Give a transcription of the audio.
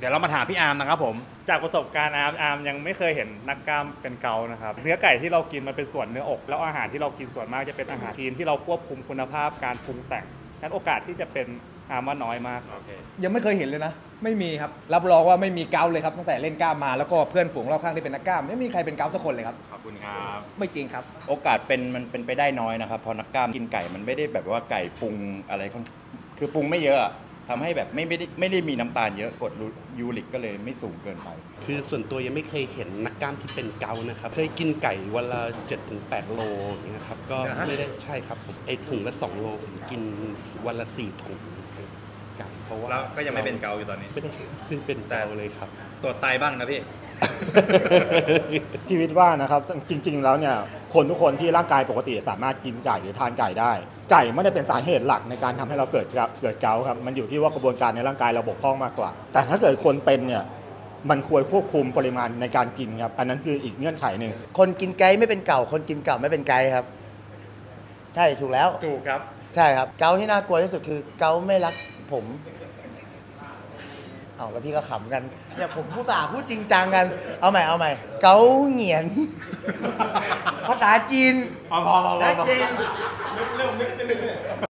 เดี๋ยวเรามาถามพี่อาร์มนะครับผม จากประสบการณ์อาร์มอาร์มยังไม่เคยเห็นนักกล้ามเป็นเก๊าท์นะครับ เนื้อไก่ที่เรากินมันเป็นส่วนเนื้ออก แล้วอาหารที่เรากินส่วนมากจะเป็นอาหารคลีนที่เราควบคุมคุณภาพการปรุงแต่งงั้นโอกาสที่จะเป็นอาร์มว่าน้อยมากครับยังไม่เคยเห็นเลยนะ ไม่มีครับ รับรองว่าไม่มีเก๊าท์เลยครับตั้งแต่เล่นกล้ามมาแล้วก็เพื่อนฝูงรอบข้างที่เป็นนักกล้ามไม่มีใครเป็นเก๊าท์สักคนเลยครับขอบคุณครับไม่จริงครับ โอกาสเป็นมันเป็นไปได้น้อยนะครับเพราะนักกล้ามกินไก่มันไม่ได้แบบว่าไก่ปรุงอะไรค่อนคือปรุงไม่เยอะอะ ทำให้แบบไม่ไม่ได้ไม่ได้มีน้ำตาลเยอะกรดยูริกก็เลยไม่สูงเกินไป คือส่วนตัวยังไม่เคยเห็นนักกล้ามที่เป็นเกาต์นะครับ เคยกินไก่วันละ7-8โลอย่างเงี้ยครับก็เหรอฮะไม่ได้ใช่ครับผมไอถุงละ2โลผมกินวันละ4ถุงไก่เพราะว่าแล้วก็ยังไม่เป็นเกาอยู่ตอนนี้ไม่ได้ไม่เป็นเกาเลยครับตรวจไตบ้างนะพี่ พี่วิทย์ว่านะครับจริง ๆ แล้วเนี่ยคนทุกคนที่ร่างกายปกติสามารถกินไก่หรือทานไก่ได้ ไก่ไม่ได้เป็นสาเหตุหลักในการทำให้เราเกิดเกาเกิดเกาต์ครับมันอยู่ที่ว่ากระบวนการในร่างกายเราบกพร่องมากกว่า แต่ถ้าเกิดคนเป็นเนี่ยมันควรควบคุมปริมาณในการกินครับ อันนั้นคืออีกเงื่อนไขหนึ่ง คนกินไก่ไม่เป็นเก่า คนกินเก่าไม่เป็นไก่ครับ ใช่ถูกแล้ว ถูกครับ ใช่ครับ เกาที่น่ากลัวที่สุดคือเกาไม่รักผม เอาแล้วพี่ก็ขำกันเนี่ยผมพูดตาห์พูดจริงจังกัน เอาใหม่เอาใหม่ เกาเหงียน ภาษาจีน พอพอพอพอชัดเจน